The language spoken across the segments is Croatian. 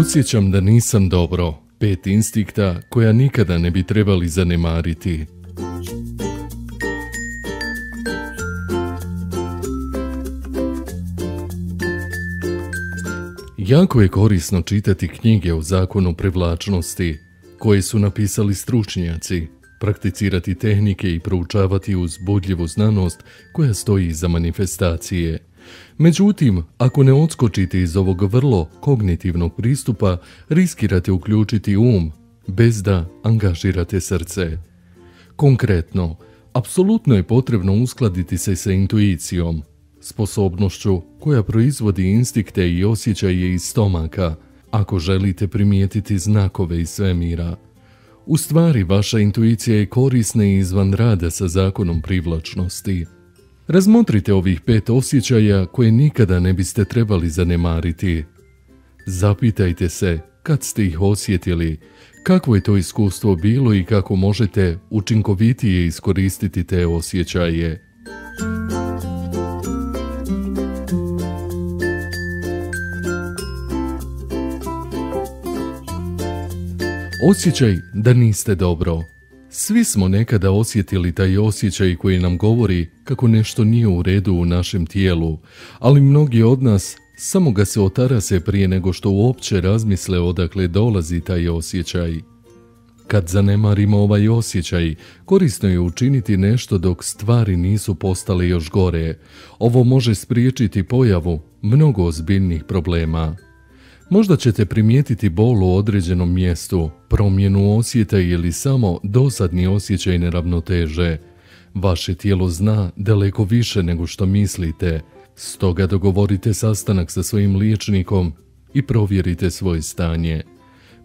Osjećam da nisam dobro. Pet instikta koja nikada ne bi trebali zanemariti. Jako je korisno čitati knjige o zakonu privlačnosti koje su napisali stručnjaci, prakticirati tehnike i proučavati uzbudljivu znanost koja stoji iza manifestacije. Međutim, ako ne odskočite iz ovog vrlo kognitivnog pristupa, riskirate uključiti um bez da angažirate srce. Konkretno, apsolutno je potrebno uskladiti se sa intuicijom, sposobnošću koja proizvodi instikte i osjećaje iz stomaka, ako želite primijetiti znakove iz svemira. U stvari, vaša intuicija je korisna i izvan rada sa zakonom privlačnosti. Razmotrite ovih pet osjećaja koje nikada ne biste trebali zanemariti. Zapitajte se kad ste ih osjetili, kakvo je to iskustvo bilo i kako možete učinkovitije iskoristiti te osjećaje. Osjećaj da niste dobro. Svi smo nekada osjetili taj osjećaj koji nam govori kako nešto nije u redu u našem tijelu, ali mnogi od nas samo ga se otarase prije nego što uopće razmisle odakle dolazi taj osjećaj. Kad zanemarimo ovaj osjećaj, korisno je učiniti nešto dok stvari nisu postale još gore. Ovo može spriječiti pojavu mnogo ozbiljnih problema. Možda ćete primijetiti bol u određenom mjestu, promjenu osjeta ili samo dosadni osjećaj neravnoteže. Vaše tijelo zna daleko više nego što mislite, stoga dogovorite sastanak sa svojim liječnikom i provjerite svoje stanje.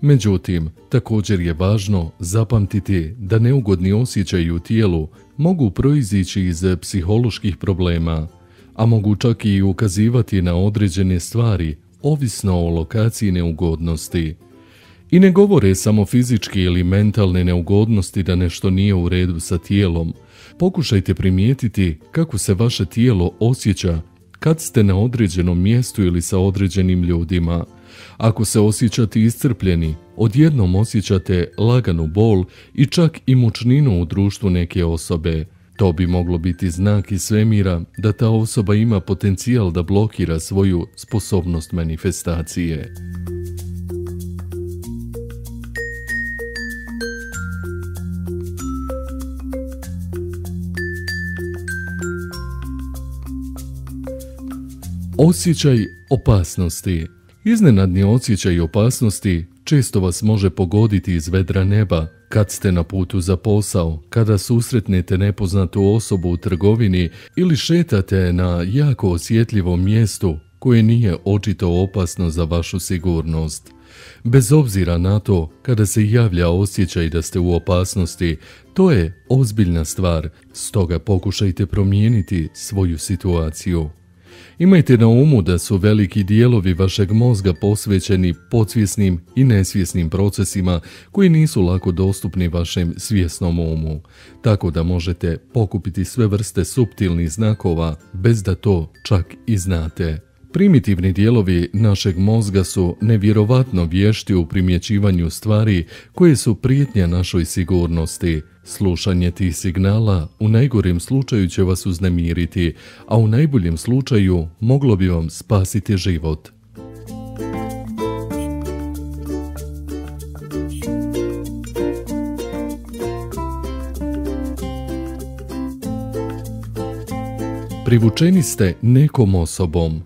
Međutim, također je važno zapamtiti da neugodni osjećaji u tijelu mogu proizići iz psiholoških problema, a mogu čak i ukazivati na određene stvari ovisno o lokaciji neugodnosti. I ne govore samo fizički ili mentalne neugodnosti da nešto nije u redu sa tijelom. Pokušajte primijetiti kako se vaše tijelo osjeća kad ste na određenom mjestu ili sa određenim ljudima. Ako se osjećate iscrpljeni, odjednom osjećate laganu bol i čak i mučninu u društvu neke osobe. To bi moglo biti znak iz svemira da ta osoba ima potencijal da blokira svoju sposobnost manifestacije. Osjećaj opasnosti Iznenadni osjećaj opasnosti često vas može pogoditi iz vedra neba kad ste na putu za posao, kada susretnete nepoznatu osobu u trgovini ili šetate na jako osjetljivom mjestu koje nije očito opasno za vašu sigurnost. Bez obzira na to, kada se javlja osjećaj da ste u opasnosti, to je ozbiljna stvar, stoga pokušajte promijeniti svoju situaciju. Imajte na umu da su veliki dijelovi vašeg mozga posvećeni podsvjesnim i nesvjesnim procesima koji nisu lako dostupni vašem svjesnom umu, tako da možete pokupiti sve vrste suptilnih znakova bez da to čak i znate. Primitivni dijelovi našeg mozga su nevjerovatno vješti u primjećivanju stvari koje su prijetnja našoj sigurnosti. Slušanje tih signala u najgorem slučaju će vas uznemiriti, a u najboljem slučaju moglo bi vam spasiti život. Privučeni ste nekom osobom,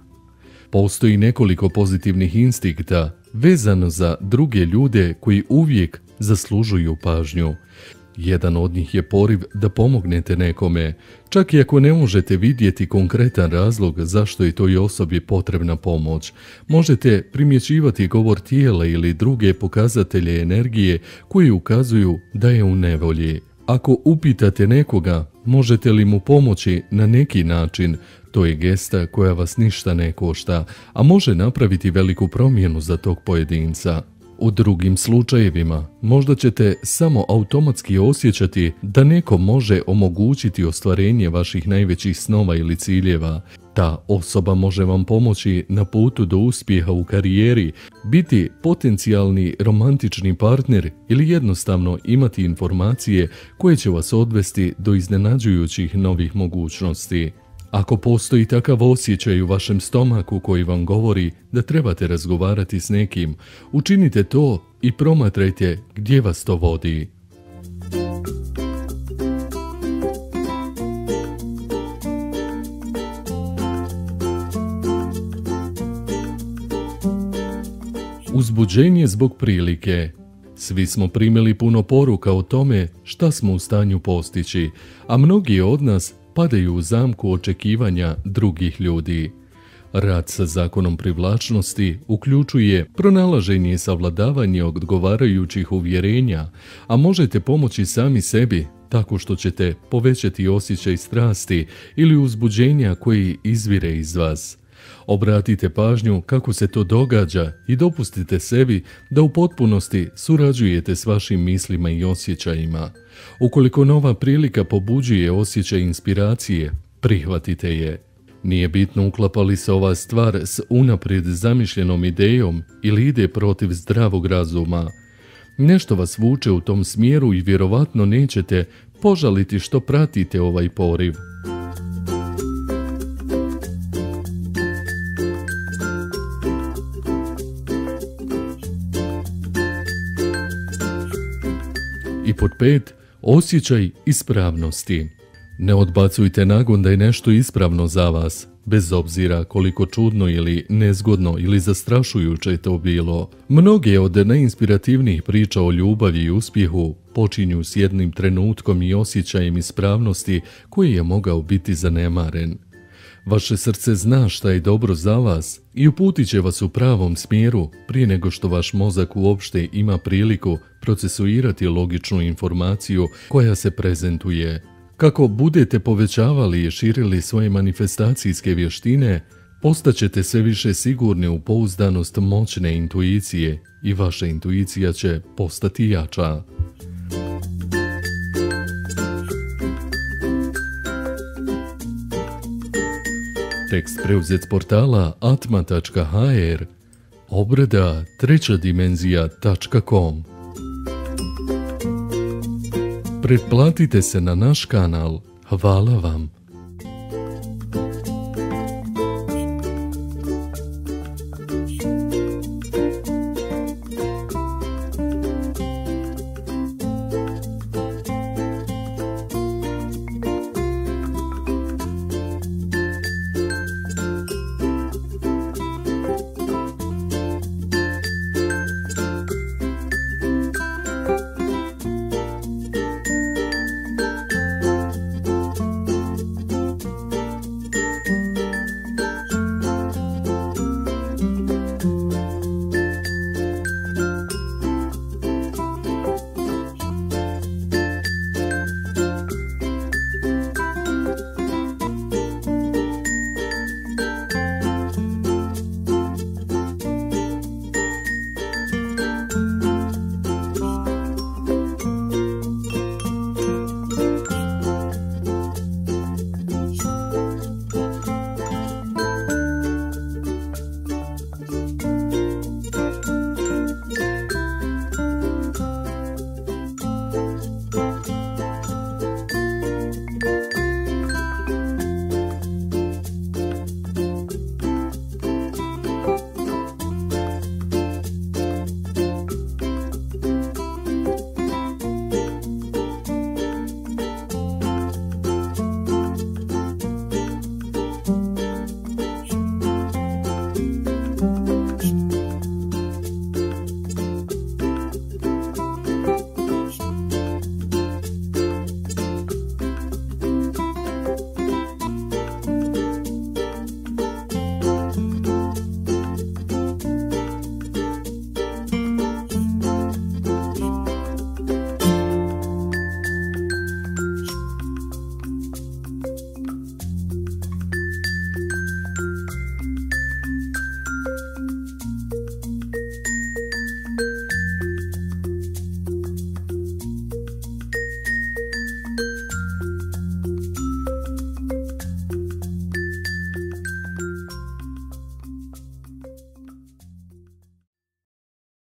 Postoji nekoliko pozitivnih instikta vezano za druge ljude koji uvijek zaslužuju pažnju. Jedan od njih je poriv da pomognete nekome, čak i ako ne možete vidjeti konkretan razlog zašto je toj osobi potrebna pomoć. Možete primjećivati govor tijela ili druge pokazatelje energije koji ukazuju da je u nevolji. Ako upitate nekoga možete li mu pomoći na neki način, to je gesta koja vas ništa ne košta, a može napraviti veliku promjenu za tog pojedinca. U drugim slučajevima možda ćete samo automatski osjećati da neko može omogućiti ostvarenje vaših najvećih snova ili ciljeva Ta osoba može vam pomoći na putu do uspjeha u karijeri, biti potencijalni romantični partner ili jednostavno imati informacije koje će vas odvesti do iznenađujućih novih mogućnosti. Ako postoji takav osjećaj u vašem stomaku koji vam govori da trebate razgovarati s nekim, učinite to i promatrajte gdje vas to vodi. Uzbuđenje zbog prilike. Svi smo primili puno poruka o tome šta smo u stanju postići, a mnogi od nas padaju u zamku očekivanja drugih ljudi. Rad sa zakonom privlačnosti uključuje pronalaženje i savladavanje odgovarajućih uvjerenja, a možete pomoći sami sebi tako što ćete povećati osjećaj strasti ili uzbuđenja koji izvire iz vas. Obratite pažnju kako se to događa i dopustite sebi da u potpunosti surađujete s vašim mislima i osjećajima. Ukoliko nova prilika pobuđuje osjećaj inspiracije, prihvatite je. Nije bitno uklapali se ova stvar s unaprijed zamišljenom idejom ili ide protiv zdravog razuma. Nešto vas vuče u tom smjeru i vjerovatno nećete požaliti što pratite ovaj poriv. I pod pet, osjećaj ispravnosti. Ne odbacujte nagon da je nešto ispravno za vas, bez obzira koliko čudno ili nezgodno ili zastrašujuće je to bilo. Mnoge od neinspirativnijih priča o ljubavi i uspjehu počinju s jednim trenutkom i osjećajem ispravnosti koji je mogao biti zanemaren. Vaše srce zna šta je dobro za vas i uputit će vas u pravom smjeru prije nego što vaš mozak uopšte ima priliku procesuirati logičnu informaciju koja se prezentuje. Kako budete povećavali i širili svoje manifestacijske vještine, postaćete sve više sigurni u pouzdanost moćne intuicije i vaša intuicija će postati jača. Tekst preuzet s portala atma.hr Obrada treća dimenzija.com Pretplatite se na naš kanal. Hvala vam.